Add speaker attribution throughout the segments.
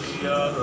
Speaker 1: सैयद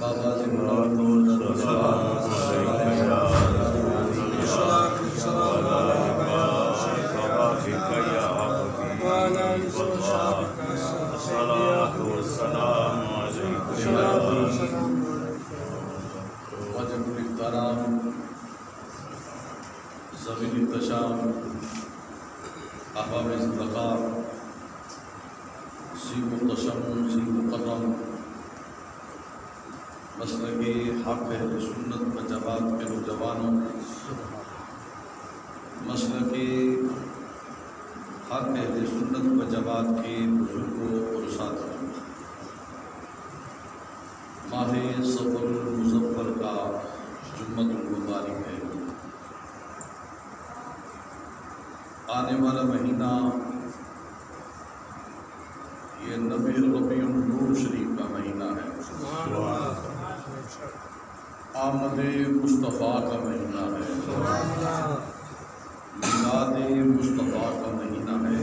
Speaker 1: बाबा जिमरान और Hayırlı olsun. आमद मुस्तफ़ा का महीना है। मिलाद मुस्तफ़ा का महीना है।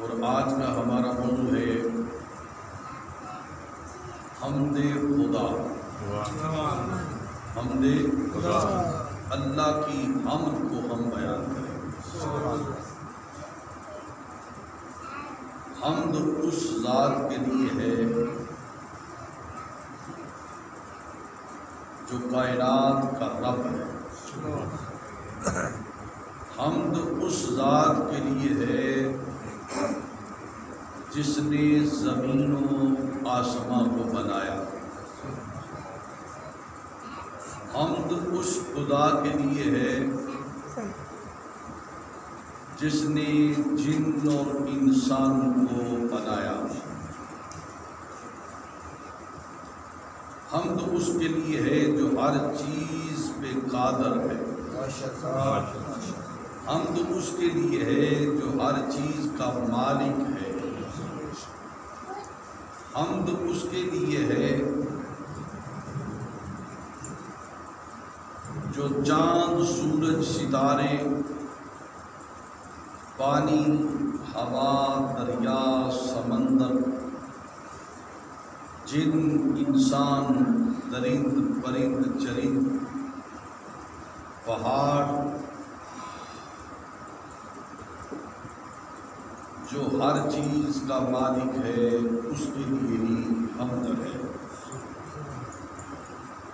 Speaker 1: और आज का हमारा मौजू है हमद खुदा। हमद खुदा, अल्लाह की हमद को हम बयान करें। हमद उस ज़ात के लिए है जो कायनात का रब है। हमद तो उस ज़ात के लिए है जिसने ज़मीनों, आसमां को बनाया। हमद तो उस खुदा के लिए है जिसने जिन और इंसान को बनाया। हम तो उसके लिए है जो हर चीज़ पे कादर है। हम तो उसके लिए है जो हर चीज़ का मालिक है। हम तो उसके लिए है जो चाँद, सूरज, सितारे, पानी, हवा, दरिया, समंदर जिन, इंसान, दरिंद, परिंद, चरिंद, पहाड़, जो हर चीज़ का मालिक है, उसके लिए ही हमद तो है।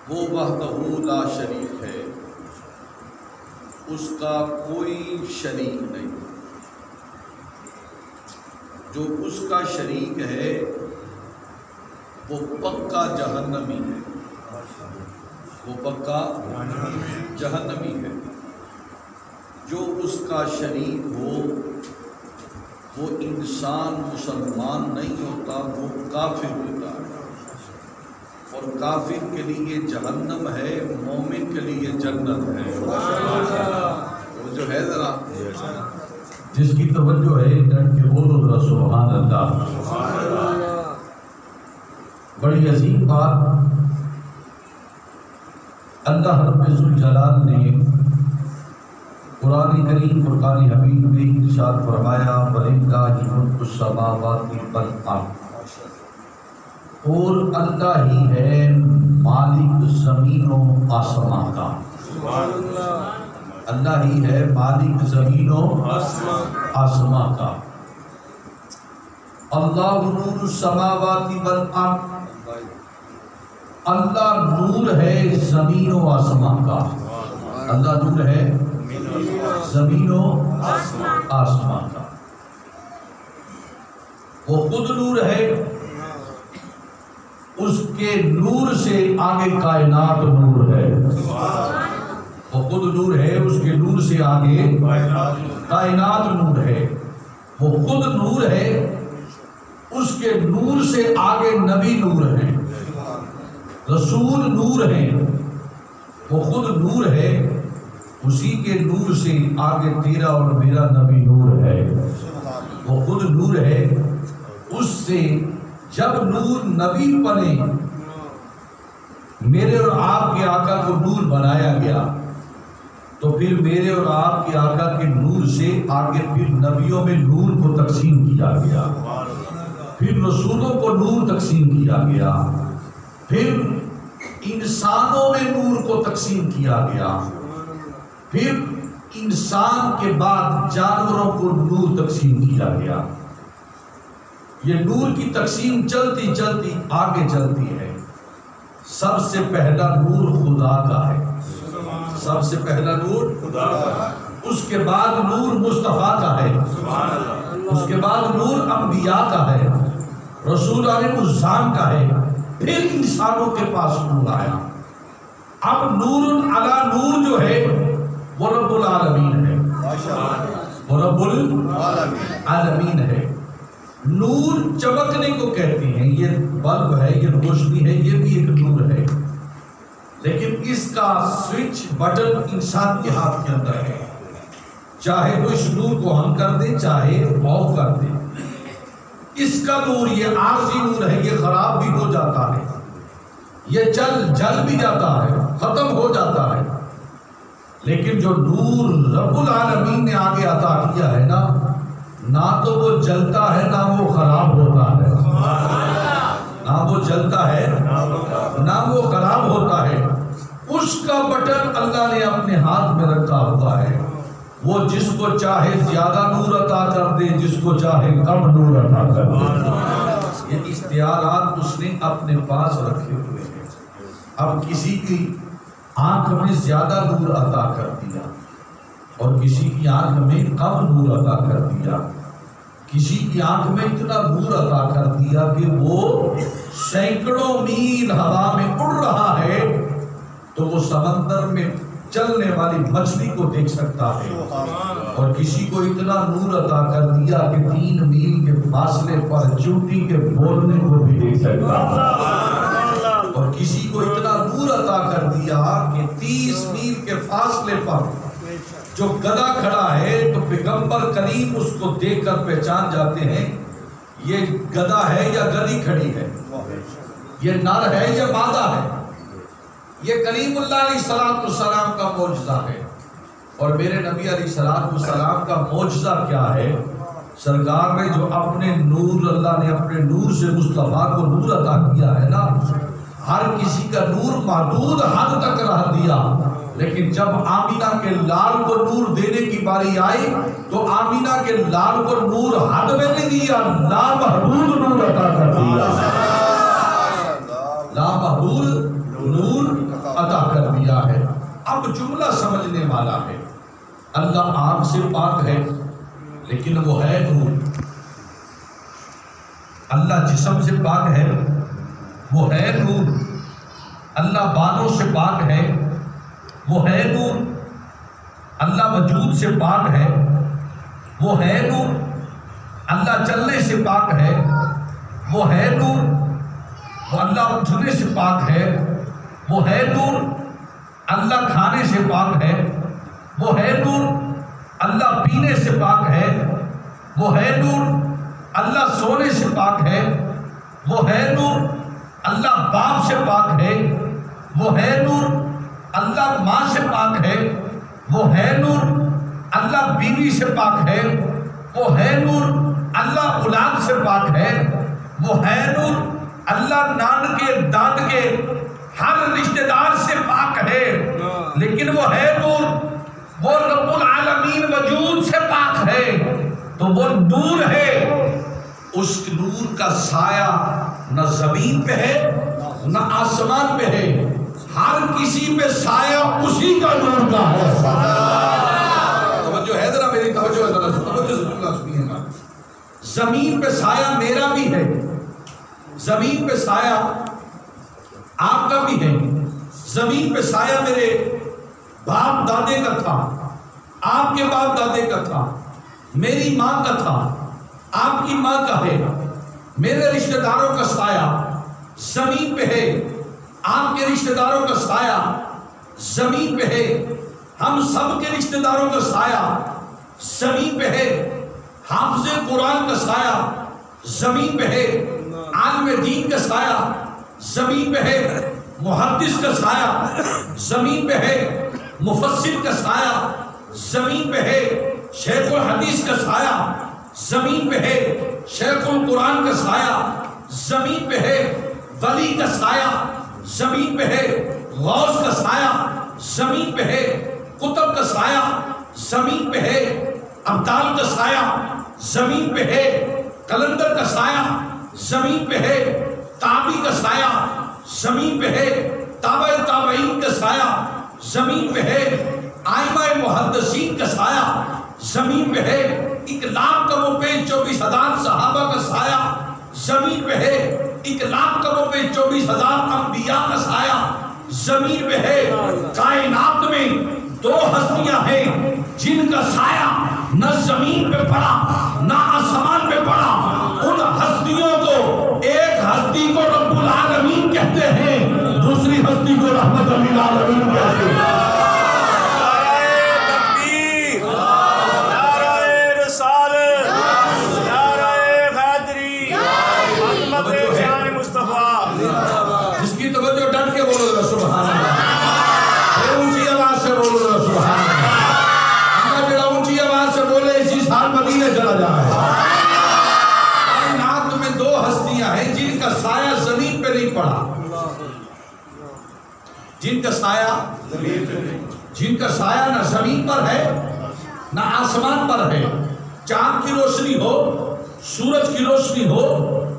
Speaker 1: वो वह ला शरीक है। उसका कोई शरीक नहीं। जो उसका शरीक है वो पक्का जहन्नमी है। वो पक्का जहन्नमी है। जो उसका शरीक हो, वो इंसान मुसलमान नहीं होता, वो काफिर होता है। और काफिर के लिए जहन्नम है, मोमिन के लिए जन्नत है। वो जो है ज़रा।
Speaker 2: जिसकी तवज्जो है के बोलो सुभान अल्लाह। बड़ी अजीम बात अल्लाह जलाल ने कुरान करीम फुरकान हमीद में इरशाद फरमाया मुल्कु समावाति वल अर्द और अल्लाह ही है मालिक ज़मीनों, आसमां का। अल्लाह ही है मालिक ज़मीनों, आसमां का। अल्लाह नूर समावाति वल अर्द अल्लाह नूर है ज़मीन व आसमां का। अल्लाह नूर है ज़मीन व आसमां का। वो खुद नूर है। उसके नूर से आगे कायनात नूर है। वो खुद नूर है, उसके नूर से आगे कायनात नूर है। वो खुद नूर है, उसके नूर से आगे नबी नूर है। रसूल नूर है। वो खुद नूर है। उसी के नूर से आगे तेरा और मेरा नबी नूर है। वो खुद नूर है। उससे जब नूर नबी बने, मेरे और आपके आका को नूर बनाया गया तो फिर मेरे और आपके आका के नूर से आगे फिर नबियों में नूर को तकसीम किया गया। फिर रसूलों को नूर तकसीम किया गया। फिर इंसानों में नूर को तकसीम किया गया। फिर इंसान के बाद जानवरों को नूर तकसीम किया गया। ये नूर की तकसीम चलती चलती आगे चलती है। सबसे पहला नूर खुदा का है। सबसे पहला नूर
Speaker 3: खुदा का
Speaker 1: उसके बाद नूर मुस्तफ़ा का है। उसके बाद नूर अम्बिया का है। रसूल अलैहिस्सलाम का है। फिर इंसानों के पास नूर आया। अब नूर अला नूर जो है वो रब्बुल आलमीन है। वो रब्बुल आलमीन। है। नूर चमकने को कहते हैं ये बल्ब है ये रोशनी है ये भी एक नूर है। लेकिन इसका स्विच बटन इंसान के हाथ के अंदर है। चाहे वो इस नूर को हम कर दें चाहे ऑफ़ कर दें। इसका नूर ये आरजी नूर है ये खराब भी हो जाता है। ये जल जल भी जाता है, खत्म हो जाता है। लेकिन जो नूर रबुल आलमीन ने आगे अता किया है ना ना तो वो जलता है, ना वो खराब होता है। ना वो जलता है, ना वो खराब होता है। उसका बटन अल्लाह ने अपने हाथ में रखा हुआ है। वो जिसको चाहे ज़्यादा नूर अता कर दे, जिसको चाहे कम नूर अता कर दे। ये इख्तियारात उसने अपने पास रखे हुए हैं। अब किसी की आँख में ज़्यादा नूर अता कर दिया और किसी की आँख में कम नूर अता कर दिया, किसी की आँख में इतना नूर अता कर दिया कि वो सैकड़ों मील हवा में उड़ रहा है तो वो समंदर में चलने वाली मछली को देख सकता है। और किसी को इतना नूर अता कर दिया कि तीन मील के फासले पर चूटी के बोलने को भी देख सकता है। और किसी को इतना नूर अता कर दिया कि तीस मील के फासले पर जो गधा खड़ा है तो पैगंबर करीम उसको देखकर पहचान जाते हैं, ये गदा है या गधी खड़ी है? ये नर है या मादा है? ये करीमुल्लाह का मौजजा है। और मेरे नबी अली सलाम का मौजजा क्या है? सरकार ने जो अपने नूर अल्लाह ने अपने नूर से मुस्तफ़ा को नूर अता किया है ना हर किसी का नूर महदूद हद तक रह दिया। लेकिन जब आमीना के लाल को नूर देने की बारी आई तो आमीना के लाल को नूर हद में नहीं दिया लामहदूद नूर अता कर दिया। लामहदूद नूर अब जुमला समझने वाला है। अल्लाह आग से पाक है, लेकिन वो है नूर। अल्लाह जिसम से पाक है, वो है नूर। अल्लाह बालों से पाक है, वो है नूर। अल्लाह वजूद से पाक है, वो है नूर। अल्लाह चलने से पाक है, वो है नूर। वो अल्लाह उठने से पाक है, वो है नूर। अल्लाह खाने से पाक है, वो है नूर, अल्लाह पीने से पाक है, वो है नूर, अल्लाह सोने से पाक है, वो है नूर, अल्लाह बाप से पाक है, वो है नूर, अल्लाह माँ से पाक है, वो है नूर, अल्लाह बीवी से पाक है, वो है नूर, अल्लाह औलाद से पाक है, वो है नूर, अल्लाह नान के दाद के हर रिश्तेदार लेकिन वो है नूर वो रब्बुल आलमीन वजूद से पाक है तो वो नूर है। उस नूर का साया न ज़मीन पे है, न आसमान पे है। हर किसी पे साया उसी का नूर का है। तवज्जो है जरा मेरी, तवज्जो तवज्जो सुनिएगा ज़मीन पे साया मेरा भी है। ज़मीन पे साया आपका भी है। ज़मीन पे साया मेरे बाप दादे का था, आपके बाप दादे का था, मेरी माँ का था, आपकी माँ का है, मेरे रिश्तेदारों का साया, ज़मीन पे है, आपके रिश्तेदारों का साया, ज़मीन पे है, हम सब के रिश्तेदारों का साया, ज़मीन पे है, हाफज कुरान का साया, ज़मीन पे है, आलम दीन का साया, ज़मीन पे है, मुहद्दिस का साया, ज़मीन पे है मुफस्सिर का साया ज़मीन पे है शेखुल हदीस का साया ज़मीन पे है शेखुल कुरान का साया ज़मीन पे है वली का साया ज़मीन पे है गौस का साया ज़मीन पे है कुतुब का साया ज़मीन पे है अब्दाल का साया ज़मीन पे है कलंदर का साया ज़मीन पे है ताबी का साया ज़मीन पे है ताबा ताबईन का साया ज़मीन पे है। आइमा मुहद्दसीन का साया। ज़मीन पे है। एक लाख करोड़ पे चौबीस हज़ार सहाबा का साया। ज़मीन पे है। एक लाख करोड़ पे चौबीस हज़ार अम्बिया का साया। ज़मीन पे है। कायनात में दो हस्तियाँ हैं जिनका साया न ज़मीन पे पड़ा, न आसमान पे पड़ा। उन हस्तियों को एक हस्ती को रब्बुल आलमीन कहते हैं। दूसरी हस्ती को रहमत अलील आलमीन कहते हैं पड़ा। जिनका साया जिनका साया ना ज़मीन पर है, ना आसमान पर है। चाँद की रोशनी हो, सूरज की रोशनी हो,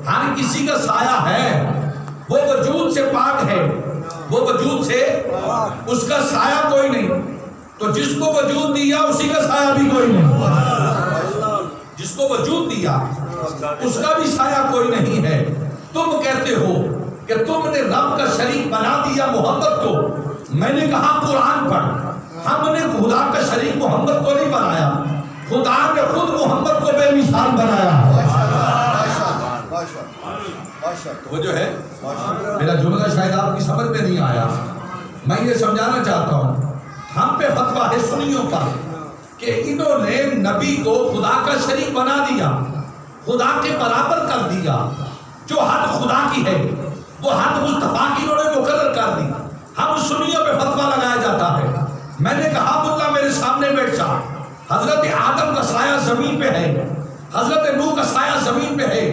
Speaker 1: हर किसी का साया है। वो वजूद से पाक है। वो वजूद से उसका साया कोई नहीं। तो जिसको वजूद दिया, उसी का साया भी कोई नहीं। जिसको वजूद दिया, उसका भी साया कोई नहीं है। तुम कहते हो कि तुमने रब का शरीक बना दिया मोहब्बत को। मैंने कहा, कुरान पर हमने खुदा का शरीक मोहम्मद को नहीं बनाया। खुदा ने खुद मोहम्मद को बेमिसाल बनाया। तो जो है, मेरा जुमला शायद आपकी समझ में नहीं आया। मैं ये समझाना चाहता हूँ, हम पे फतवा है सुनियों का, कि इन्होंने नबी को खुदा का शरीक बना दिया, खुदा के बराबर कर दिया, जो हद खुदा की है। वो हद मुस्तफ़ा की इन्होंने मुकर्र कर दी हम सुनियों पे फतवा लगाया जाता है। मैंने कहा, अब्दुल्ला मेरे सामने बैठ जा। हज़रत आदम का साया ज़मीन पे है। हज़रत नूह का साया ज़मीन पे है।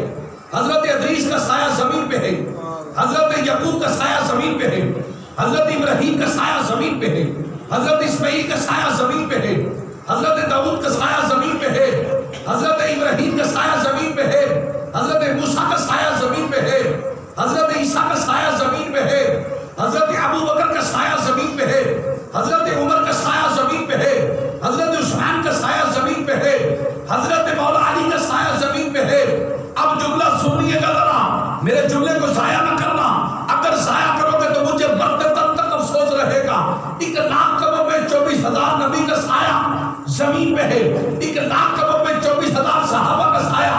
Speaker 1: हज़रत अदरीस का साया ज़मीन पे है। हज़रत यकूब का साया ज़मीन पे है। हज़रत इब्राहिम का साया ज़मीन पे है। हज़रत इस्माइल का साया ज़मीन पे है। हज़रत दाऊद का साया ज़मीन पे है। हज़रत इब्राहिम का साया ज़मीन पे है। हज़रत मूसा का साया ज़मीन पे है। हज़रत ईसा का साया ज़मीन पे है। हज़रत अबू बकर का साया ज़मीन पे है। हज़रत उमर का साया ज़मीन पे है। हज़रत उस्मान का साया ज़मीन पे है। हज़रत मौला अली का साया ज़मीन पे है। अब जुमला सुनिएगा जरा। मेरे जुमले को जाया ना करना। अगर जाया करोगे तो मुझे मरते दम तक अफसोस रहेगा। एक लाख करोड़ में चौबीस हज़ार नबी का साया ज़मीन पे है। एक लाख करोड़ में चौबीस हज़ार सहाबा का साया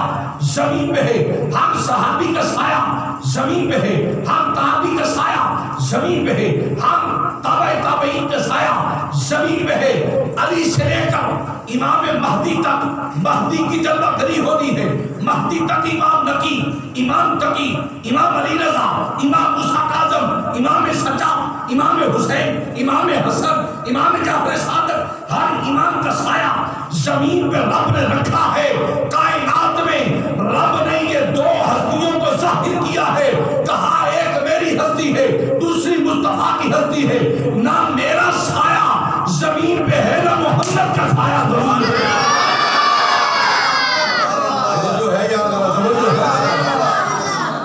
Speaker 1: ज़मीन पे है। हर सहाबी का साया ज़मीन पे है। हर ताबी का साया, ज़मीन पे है। हर ताबे ताबईन का साया, ज़मीन पे है। अली से लेकर इमाम महदी तक, महदी की जलवा जलवागरी होनी है। महदी तक इमाम नकी, इमाम तकी, इमाम अली रजा, इमाम मूसा काजम, इमाम सज्जा, इमाम हुसैन, इमाम हसन, इमाम जाफ़र सादक, हर इमाम का साया ज़मीन पे रब ने रखा है। कायनात में रब ने ये दो हस्तियों ज़ाहिर किया है कहा एक मेरी हस्ती है दूसरी मुस्तफ़ा की हस्ती है। ना मेरा साया ज़मीन पे है ना मोहम्मद का साया ज़मीन पे।
Speaker 4: जो यार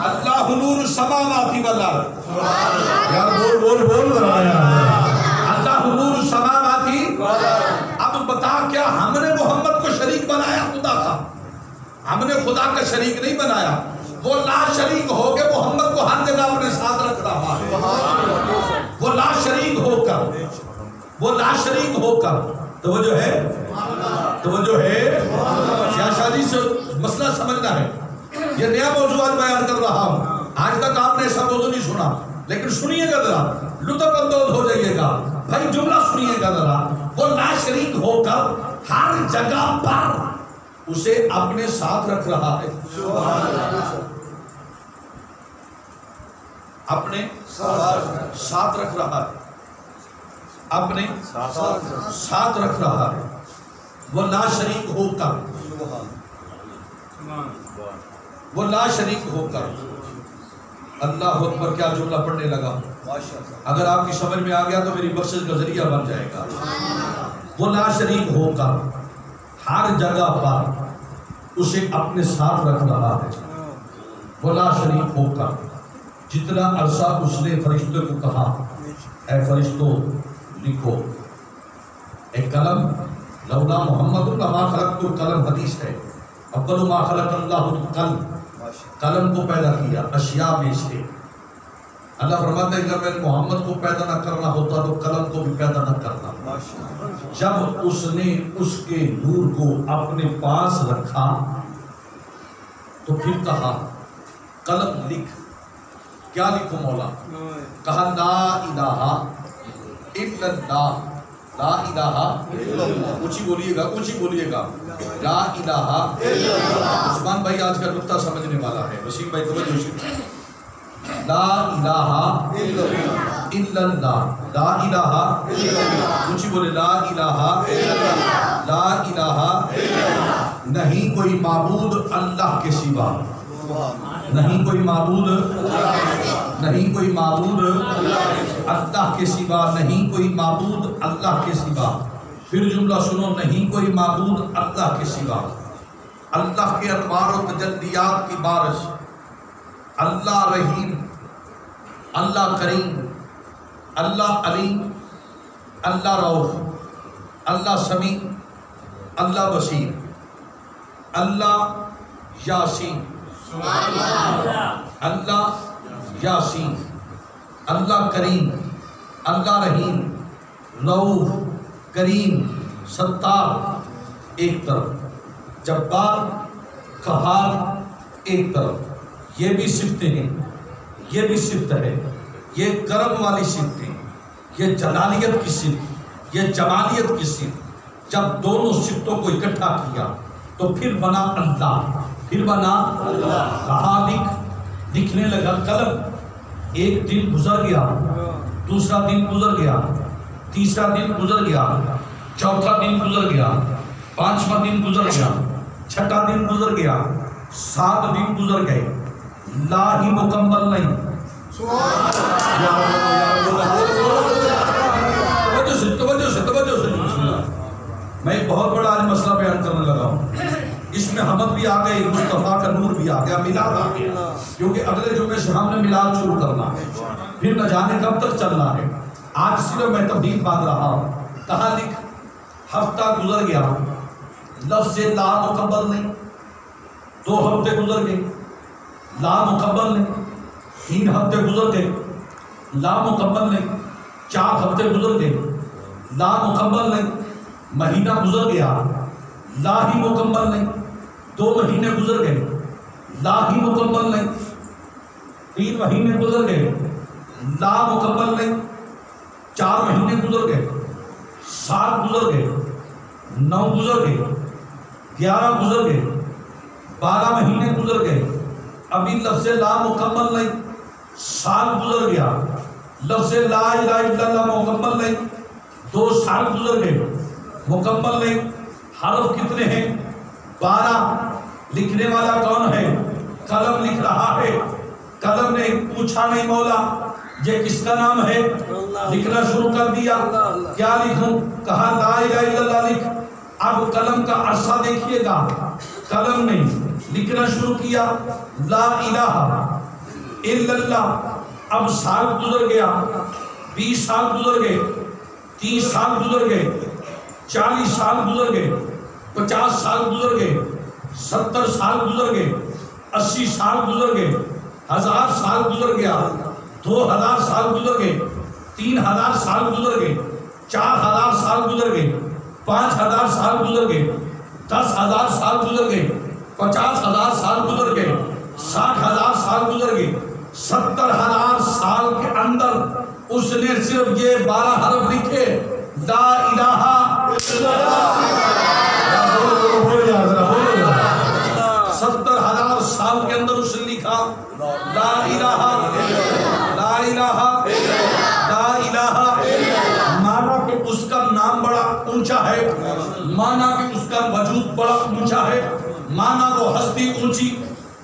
Speaker 4: अल्लाह नूर वाला यार बोल बोल बोल रहा
Speaker 1: अल्लाह नूर समावाती अब बता क्या हमने मोहम्मद को शरीक बनाया खुदा का? हमने खुदा का शरीक नहीं बनाया। वो ला शरीक हो के मोहम्मद को हर जगह अपने साथ रख रहा है वो ला शरीक होकर, वो ला शरीक होकर तो वो जो है? तो वो जो है क्या शादी से मसला समझना है। ये नया मौजूद बयान कर रहा हूँ। आज तक आपने ऐसा मौजूद नहीं सुना, लेकिन सुनिएगा जरा। लुत्फ अंदोज हो जाइएगा। भाई, जुमला सुनिएगा जरा। वो ला शरीक होकर हर जगह पर उसे अपने साथ रख रहा है। अपने साथ रख रहा है। अपने साथ रख रहा है। वो ला शरीक होकर। वो ला शरीक होकर। अल्लाह अकबर, क्या जुमला पढ़ने लगा? अगर आपकी समझ में आ गया तो मेरी बख्शिश का ज़रिया बन जाएगा। वो ला शरीक होकर हर जगह पर उसे अपने साथ रख रहा है। वो ला शरीक होकर। जितना अरसा उसने फरिश्तों को कहा, ऐ फरिश्तों, लिखो, एक कलम लौला मोहम्मद मा खलक कलम, हदीस है, अव्वल मा अल्लाह कलम कलम को पैदा किया, अशिया में से। अल्लाह फरमाते हैं मोहम्मद को पैदा न करना होता तो कलम को भी पैदा न करना। जब उसने उसके नूर को अपने पास रखा तो फिर कहा, कलम लिख क्या लिखो मौला? कहा ला इलाहा इल्लल्लाह। ला इलाहा ऊँची बोलिएगा ऊँची बोलिएगा। ला इलाहा उस्मान भाई आज का नुक्ता समझने वाला है। वसीम भाई से ला इलाहा इल्लल्लाह। ला इलाहा ऊँची बोले ला इलाहा ला इलाहा नहीं कोई माबूद अल्लाह के सिवा। नहीं कोई माबूद। नहीं कोई माबूद। अल्लाह के सिवा नहीं कोई माबूद, अल्लाह के सिवा। फिर जुमला सुनो, नहीं कोई माबूद, अल्लाह के सिवा। अल्लाह के अनवार तजल्लियात की बारिश। अल्लाह रहीम, अल्लाह करीम, अल्लाह अलीम, अल्लाह रऊफ, अल्लाह समी अल्लाह बसीर अल्लाह यासीन। अल्लाह यासीन, अल्लाह करीम, अल्लाह रहीम, रऊफ, करीम, सत्तार, एक तरफ़। जब्बार कहार एक तरफ़। ये भी सिफतें हैं, ये भी सिफत है। ये करम वाली सिफत, ये जलालियत की सिफत, ये जमालियत की सिफत। जब दोनों सिफतों को इकट्ठा किया तो फिर बना अल्लाह फिर बना। कहा लिख लिखने लगा कलम। एक दिन गुजर गया, दूसरा दिन गुजर गया, तीसरा दिन गुजर गया, चौथा दिन गुजर गया, पांचवा दिन गुजर गया, छठा दिन गुजर गया, सात दिन गुजर गए। ला ही मुकम्मल नहीं। मैं एक बहुत बड़ा आज मसला बयान करने लगा हूँ। इसमें हमद भी आ गई मुस्तफ़ा का नूर भी आ गया मिलाद आ गया। क्योंकि अगले जुम्मे से हमने मिलाद शुरू करना है। फिर न जाने कब तक चलना है। आज सिर्फ़ मैं तब्दील बाँध रहा हूँ। कहा लिख हफ़्ता गुजर गया। लफ्ज ला मुकम्मल नहीं। दो हफ़्ते गुजर गए। ला मुकम्मल नहीं। तीन हफ़्ते गुजर गए। ला मुकम्मल नहीं। चार हफ़्ते गुजर गए। ला मुकम्मल नहीं। महीना गुजर गया। ला ही मुकम्मल नहीं। दो महीने गुजर गए। ला ही मुकम्मल नहीं। तीन महीने गुजर गए। ला मुकम्मल नहीं। चार महीने गुजर गए। सात गुजर गए। नौ गुजर गए। ग्यारह गुजर गए। बारह महीने गुजर गए। अभी लफ्ज ला मुकम्मल नहीं। साल गुजर गया। लफ्ज ला इल्लल्लाह मुकम्मल नहीं। दो साल गुजर गए। मुकम्मल नहीं। हरफ कितने हैं? बारह लिखने वाला कौन है? कलम लिख रहा है। कलम ने पूछा नहीं मौला ये किसका नाम है? लिखना शुरू कर दिया। क्या लिखूं? कहा ला लिख। अब कलम का अरसा देखिएगा। कलम ने लिखना शुरू किया। ला इलाहा इल्लल्लाह। अब साल गुजर गया। बीस साल गुजर गए। तीस साल गुजर गए। चालीस साल गुजर गए। पचास साल गुजर गए सत्तर साल गुजर गए अस्सी साल गुजर गए हज़ार साल गुजर गया दो हज़ार साल गुजर गए तीन हज़ार साल गुजर गए चार हज़ार साल गुजर गए पाँच हज़ार साल गुजर गए दस हज़ार साल गुजर गए पचास हज़ार साल गुजर गए साठ हज़ार साल गुजर गए सत्तर हज़ार साल के अंदर उसने सिर्फ़ ये बारह हरफ लिखे ला इलाहा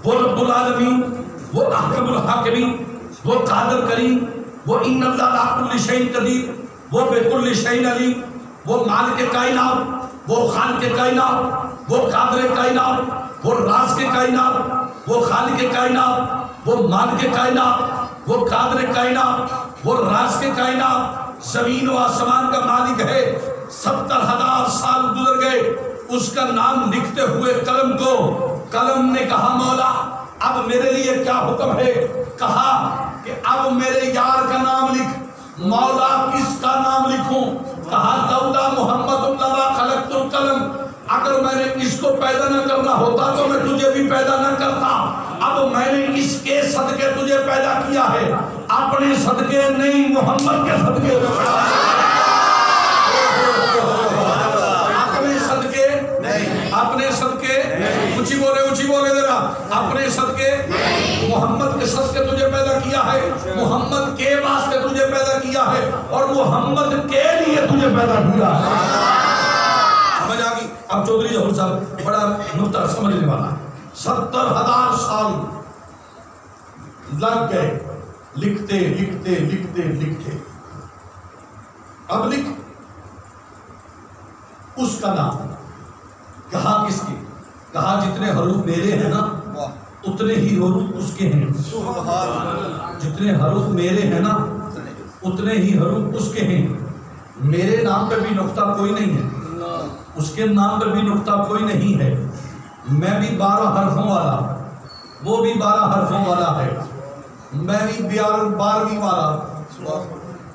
Speaker 1: वो रब्बुल आलमीन, वो अहकमुल हाकिमीन, वो कादर करीम, वो इन्नल्लाह कुल्ली शैइन कदीर, वो बेकुल्ली शैइन अलीम, वो मालिक कायनात, वो खान के कायनात, वो कादर कायनात, वो राज के कायनात, वो खाल के कायनात, वो माल के कायनात, वो कादर कायनात, वो राज के कायनात, ज़मीन व आसमान का मालिक है। सत्तर हज़ार साल गुजर गए, उसका नाम लिखते हुए कलम को कलम ने कहा मौला अब मेरे लिए क्या हुक्म है? कहा कि अब मेरे यार का नाम लिख मौला किसका नाम लिखूं? कहा दौला मोहम्मद कलम। अगर मैंने इसको पैदा न करना होता तो मैं तुझे भी पैदा न करता। अब मैंने इसके सदके तुझे पैदा किया है। अपने सदके नहीं मोहम्मद के सदके। अपने सदके नहीं। अपने सदके ऊँची बोले ऊँची बोले जरा। अपने सदके, मोहम्मद के सदके तुझे पैदा किया है। मोहम्मद के वास्ते तुझे पैदा किया है। और मोहम्मद के लिए तुझे पैदा किया है। समझ आ गई? अब चौधरी जहूर साहब, बड़ा नुकता समझने वाला। सत्तर हज़ार साल लग गए। लिखते लिखते लिखते लिखते। अब लिख। उसका नाम। कहा किसके? कहा जितने हरूफ मेरे हैं ना उतने ही हरूफ उसके हैं। जितने हरूफ मेरे हैं ना उतने। ही हरूफ उसके हैं। मेरे नाम पर भी नुकता कोई नहीं है। उसके नाम पर भी नुकता कोई नहीं है। मैं भी बारह हरफों वाला वो भी बारह हरफों वाला है। मैं भी बारहवीं वाला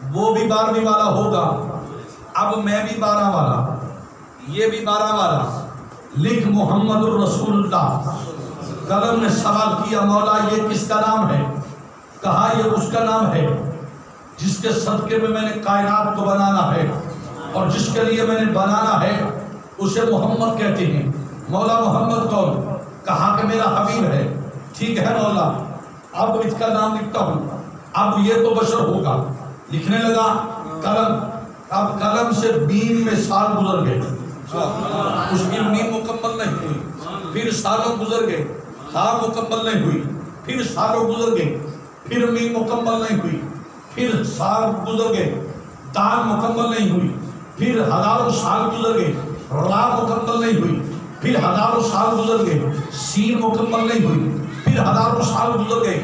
Speaker 1: वो भी बारहवीं वाला होगा। अब मैं भी बारह वाला ये भी बारह वाला। लिख मोहम्मद रसूलुल्लाह कलम ने सवाल किया, मौला, ये किसका नाम है? कहा, ये उसका नाम है, जिसके सदके में मैंने कायनात को बनाना है और जिसके लिए मैंने बनाना है, उसे मोहम्मद कहते हैं। मौला मोहम्मद कौन? कहा कि मेरा हबीब है। ठीक है मौला, अब इसका नाम लिखता हूँ। अब ये तो बशर होगा। लिखने लगा, कलम। अब कलम से बीन में साल गुजर गए। उसकी मीम मुकम्मल नहीं हुई। फिर सालों गुजर गए। हा, मुकम्मल नहीं हुई। फिर सालों गुजर गए। फिर मीम मुकम्मल नहीं हुई। फिर साल गुजर गए। दाल मुकम्मल नहीं हुई। फिर हज़ारों साल गुजर गए। रा मुकम्मल नहीं हुई। फिर हज़ारों साल गुजर गए। सीन मुकम्मल नहीं हुई। फिर हज़ारों साल गुजर गए।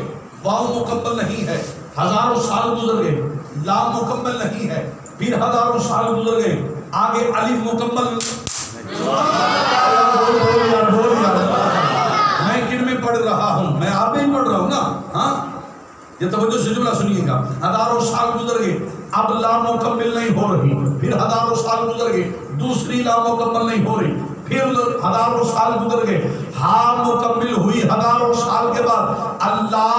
Speaker 1: वाव मुकम्मल नहीं है। हज़ारों साल गुजर गए। लाम मुकम्मल नहीं है। फिर हज़ारों साल गुजर गए। आगे अलिफ मुकम्मल। मैं किन में पढ़ रहा हूँ? मैं आप में ही पढ़ रहा हूँ ना? हाँ? ये तवज्जो से जुमला सुनिएगा। हज़ारों साल गुजर गए, अब लाम मुकम्मल नहीं हो रही। फिर हज़ारों साल गुजर गए, दूसरी लाम मुकम्मल नहीं हो रही। फिर हज़ारों साल गुजर गए। हाँ मुकम्मल हुई हज़ारों साल के बाद। अल्लाह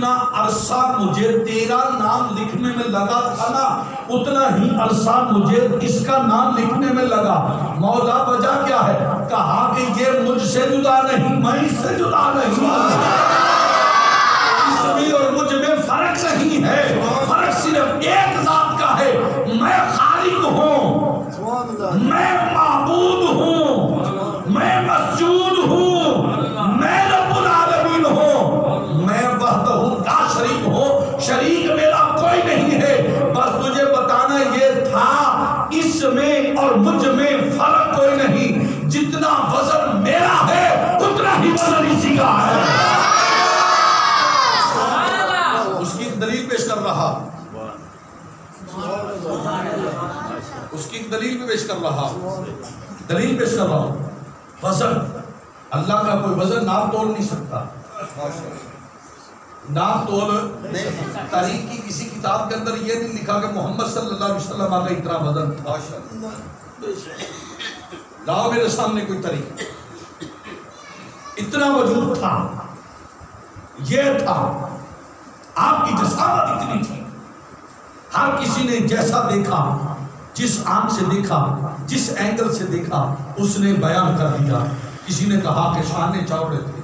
Speaker 1: जितना अरसा मुझे तेरा नाम लिखने में लगा था ना उतना ही अरसा मुझे इसका नाम लिखने में लगा। मौला वजह क्या है? कहा कि ये मुझसे जुदा नहीं मैं इससे जुदा नहीं इसमें और मुझमें फ़र्क नहीं है। फ़र्क सिर्फ़ एक जात का है मैं खालिक हूँ। मैं उसकी एक दलील पेश कर रहा। उसकी दलील भी पेश कर रहा। दलील पेश कर रहा हूँ। वज़न। अल्लाह का कोई वज़न नाम तोल नहीं सकता। नाप तोल तारीख की किसी किताब के अंदर ये नहीं लिखा कि मोहम्मद सल्लल्लाहु अलैहि वसल्लम का इतना वज़न। था लाओ मेरे सामने कोई तरीक। इतना वजूद था। ये था। आपकी जसावत इतनी थी। हर किसी ने जैसा देखा, जिस आँख से देखा, जिस एंगल से देखा, उसने बयान कर दिया। किसी ने कहा कि शाने चौड़े थे।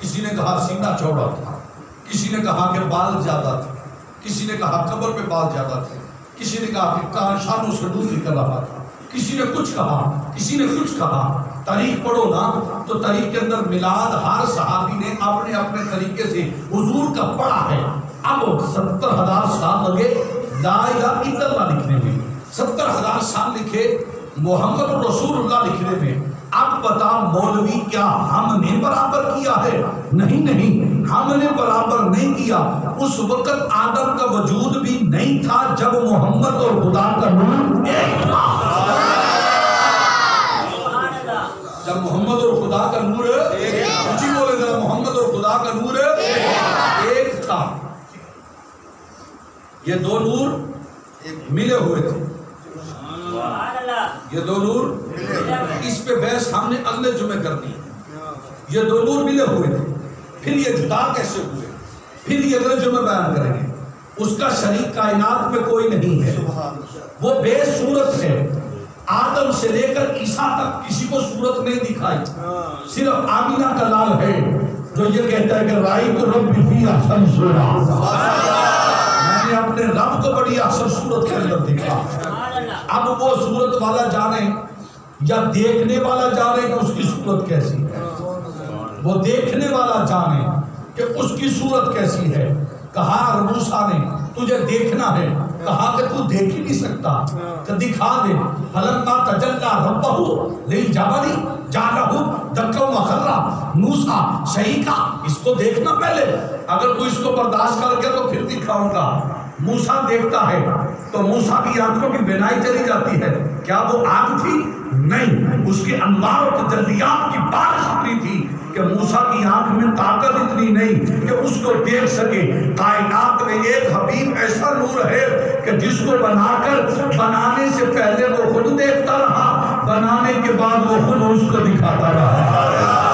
Speaker 1: किसी ने कहा सीना चौड़ा था। किसी ने कहा कि बाल ज़्यादा थे। किसी ने कहा कबर पे बाल ज़्यादा थे। किसी ने कहा कि कान शानों से दूर निकल रहा था। किसी ने कुछ कहा, किसी ने कुछ कहा। तारीख पढ़ो ना तो तारीख के अंदर मिलाद हर सहाबी ने अपने अपने तरीके से हुजूर का पढ़ा है। अब सत्तर हज़ार साल लगे, ला इलाहा लिखने में। सत्तर हज़ार साल लिखे, मोहम्मद रसूलुल्लाह लिखने में। अब बता मौलवी क्या हमने बराबर किया है? नहीं नहीं, हमने बराबर नहीं किया। उस वक्त आदम का वजूद भी नहीं था जब मोहम्मद और खुदा का नूर एक था। जब मोहम्मद और खुदा का नूर ऊँची बोले जरा, मोहम्मद और खुदा का नूर एक था। ये दो नूर मिले हुए थे। ये दो नूर इस पे बहस हमने अगले जुमे करनी है। ये दो नूर मिले हुए थे। फिर ये जुदा कैसे हुए? फिर ये अगले जुमे बयान करेंगे। उसका शरीक कायनात में कोई नहीं है। वो बेसूरत है। आदम से लेकर ईसा तक किसी को सूरत नहीं दिखाई। सिर्फ़ आमिना का लाल है, जो ये कहता है कि राई तो रब भी अहसन मैंने अपने रब को बड़ी अहसन सूरत के अंदर देखा। अब वो सूरत वाला जाने, या देखने वाला जाने कि उसकी सूरत कैसी है। वो देखने वाला जाने कि उसकी सूरत कैसी है। कहा मूसा ने, तुझे देखना है। कहा कि तू देख ही नहीं सकता। तो दिखा दे। फलम्मा तजल्ला रब्बहु। लिल जबली जालहु दक्का मखर्रा मूसा सही का इसको देखना पहले। अगर तू इसको बर्दाश्त कर गया तो फिर दिखाऊँगा। मूसा देखता है। तो मूसा की आँखों की बिनाई चली जाती है। क्या वो आग थी? नहीं। उसके अनवार और तजल्लियात की बारिश इतनी थी। कि मूसा की आँख में ताकत इतनी नहीं कि उसको देख सके। कायनात में एक हबीब ऐसा नूर है कि जिसको बनाकर, बनाने से पहले वो खुद देखता रहा, बनाने के बाद वो खुद उसको दिखाता रहा।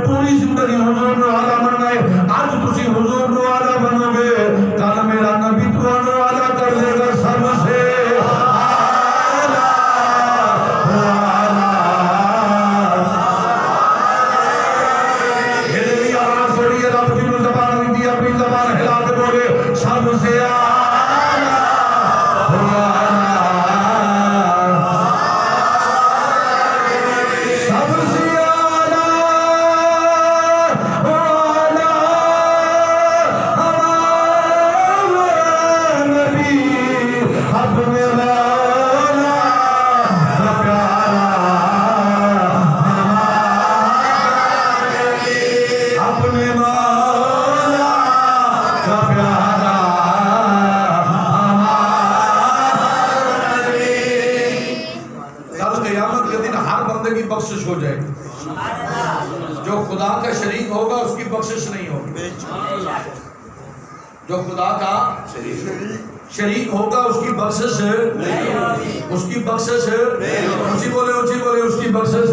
Speaker 1: पूरी ज़िंदगी हुजूर ਨੂੰ आला ਮੰਨਣਾ है आज तुसी हुजूर शरीक होगा, उसकी बख्शिश उसकी बख्शिश ऊँची बोले ऊँची बोले, उसकी बख्शिश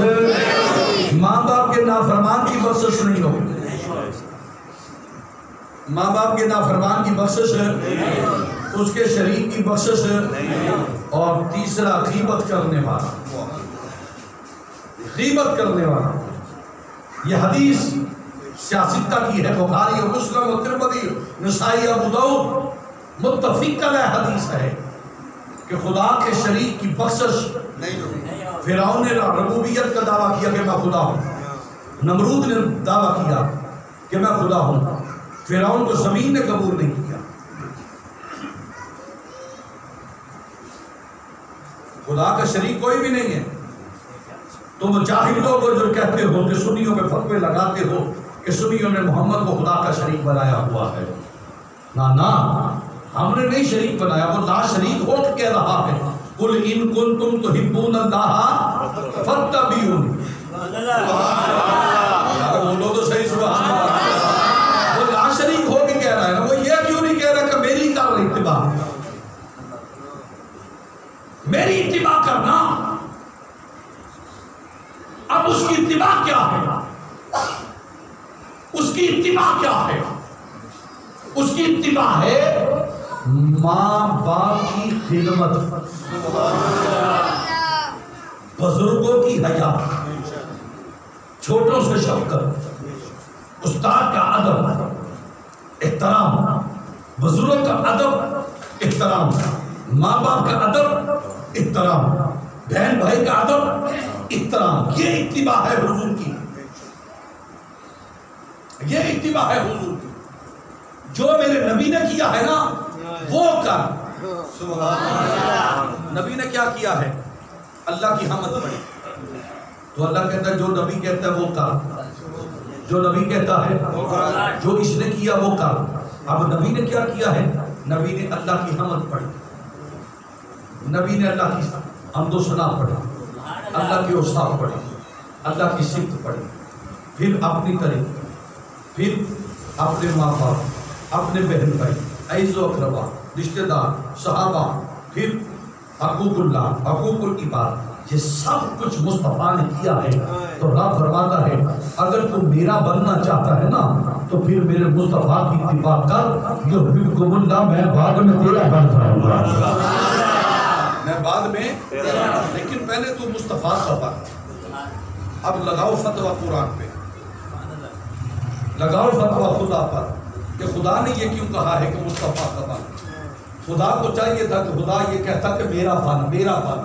Speaker 1: माँ बाप के नाफरमान की बख्शिश नहीं होगी माँ बाप के नाफरमान की बख्शिश उसके शरीक की बख्शिश और तीसरा, गीबत करने वाला। गीबत करने वाला। यह हदीस सियासता की है, बुखारी और मुस्लिम और तिरमदी नसाई, अबू अलैह हदीस है कि खुदा के शरीक की बख्शिश फिरौन ने रबूबियत का दावा किया कि मैं खुदा हूँ। नमरूद ने दावा किया कि मैं खुदा हूँ। फिरौन को ज़मीन ने कबूल नहीं किया। खुदा का शरीक कोई भी नहीं है। तुम जाहिल लोग हो जो कहते हो कि सुनियों में फतवे लगाते हो कि सुनियों ने मोहम्मद को खुदा का शरीक बनाया हुआ है। ना ना। हमने नहीं शरीक बनाया, वो ना शरीक हो कह रहा है। कुल इन कुल तुम तो हिब्बून अल्लाह फत्तबीउन बोलो तो सही सुबह वो ला शरीक हो के कह रहा है ना, वो ये क्यों नहीं कह रहा कि मेरी कर इत्तिबा? मेरी इत्तिबा करना। अब उसकी इत्तिबा क्या है? उसकी इत्तिबा क्या है? उसकी इत्तिबा है माँ बाप की खिदमत। बुज़ुर्गों की हया। छोटों से शफकत उस्ताद का अदब। एहतराम। बुज़ुर्ग का अदब। एहतराम। माँ बाप का अदब। एहतराम। बहन भाई का अदब। एहतराम। ये इत्तिबा है हुजूर की। ये इत्तिबा है हुजूर की। जो मेरे नबी ने किया है ना वो कर नबी ने क्या किया है? अल्लाह की हमद पढ़ी तो अल्लाह कहता है जो नबी कहता है वो कर जो नबी कहता है जो इसने किया वो कर अब नबी ने क्या किया है? नबी ने अल्लाह की हमद पढ़ी नबी ने अल्लाह की हमदोसना पढ़ी अल्लाह की औसाफ पढ़ी अल्लाह की सिफ्त पढ़ी फिर अपनी तरीके फिर अपने माँ बाप अपने बहन भाई ऐज़ो अकरबा, रिश्तेदार, सहाबा, फिर हकूकुल्ला, हकूकुल इबाद, ये सब कुछ मुस्तफ़ा ने किया है। तो रब फरमाता है, अगर तुम मेरा बनना चाहता है ना तो फिर मेरे मुस्तफ़ा की इत्तिबा कर, जो बिल्कुल मैं बाद में तेरा बन जाऊँगा। मैं बाद में लेकिन पहले तू मुस्तफ़ा का बन। अब लगाओ फतवा कुरान पे। लगाओ फतवा खुदा पर। कि खुदा ने ये क्यों कहा है कि मुस्तफ़ा का बन? खुदा को चाहिए था कि खुदा ये कहता कि मेरा बन मेरा बन।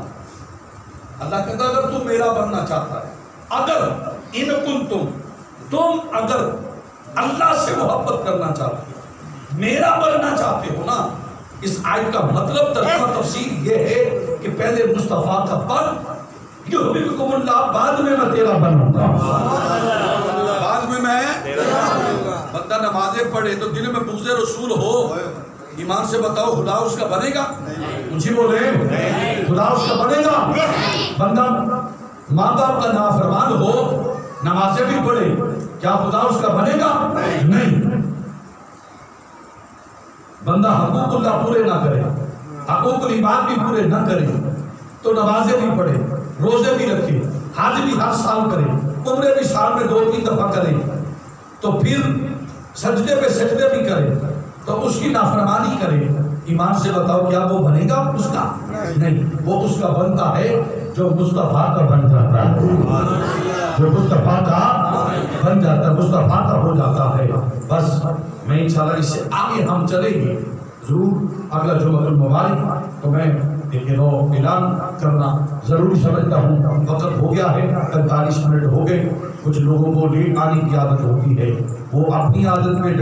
Speaker 1: अल्लाह कहता अगर तू मेरा बनना चाहता है अगर इन कुन तुम तुम अगर अल्लाह से मोहब्बत करना चाहते हो मेरा बनना चाहते हो ना इस आयत का मतलब तर्जुमा तफसीर ये है कि पहले मुस्तफ़ा का बन युहब्बिकुमुल्लाह बाद में मैं तेरा बनूँगा। बाद में मैं बंदा नमाजें पढ़े तो दिल में बुग़्ज़ रसूल हो। ईमान से बताओ, खुदा उसका बनेगा? मुझे बोले, खुदा उसका बनेगा? बंदा माँ बाप का नाफरमान हो, नमाजें भी पढ़े, क्या खुदा उसका बनेगा? नहीं। बंदा हकूकुल्ला पूरे ना करे, हकूकुल इबाद भी पूरे ना करे तो नमाजें भी पढ़े, रोज़े भी रखे, हज भी हर साल करे, उम्र भी साल में दो तीन दफ़ा करे तो फिर सजदे पे सजदे भी करे तो उसकी नाफरमानी करे। ईमान से बताओ, क्या वो बनेगा उसका? नहीं, वो उसका बनता है जो मुस्तफ़ा का बन जाता है। जो मुस्तफ़ा का बन जाता है, मुस्तफ़ा का हो जाता है। बस, मैं इंशाल्लाह इससे आगे हम चलेंगे। ज़रूर, अगला जुमतुल मुबारक। तो मैं ऐलान करना ज़रूरी समझता हूँ। वक्त हो गया है, पैंतालीस मिनट हो गए। कुछ लोगों को लेट आने की आदत होती है। वो अपनी आदत में